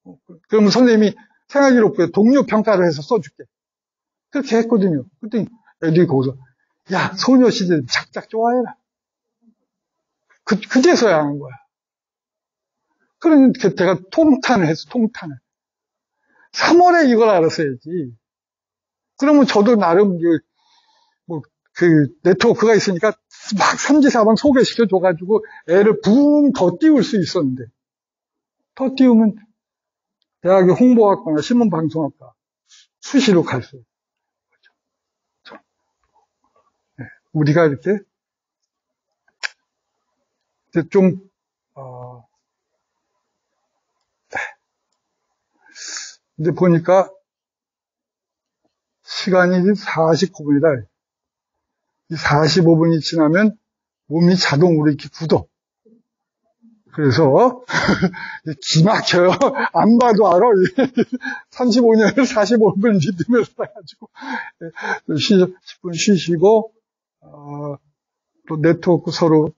어, 그러면 선생님이 생활기록부에 동료 평가를 해서 써줄게. 그렇게 했거든요. 그랬더니 애들이 거기서 야 소녀시대 작작 좋아해라. 그, 그제서야 하는 거야. 그러니까 제가 통탄을 했어, 통탄을. 3월에 이걸 알았어야지. 그러면 저도 나름 그, 뭐, 그 네트워크가 있으니까 막 삼지사방 소개시켜줘가지고 애를 붕 더 띄울 수 있었는데. 더 띄우면 대학의 홍보학과나 신문방송학과 수시로 갈 수. 그렇죠? 네, 우리가 이렇게 좀 어, 네. 이제 보니까 시간이 49분이다. 이 45분이 지나면 몸이 자동으로 이렇게 굳어. 그래서 기막혀요. 안 봐도 알아. 35년을 45분 믿으면서 해가지고 10분 쉬시고 어, 또 네트워크 서로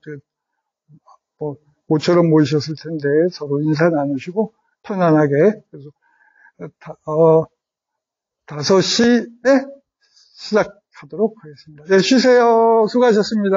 뭐 모처럼 모이셨을 텐데 서로 인사 나누시고 편안하게 그래서 어, 5시에 시작하도록 하겠습니다. 네, 쉬세요. 수고하셨습니다.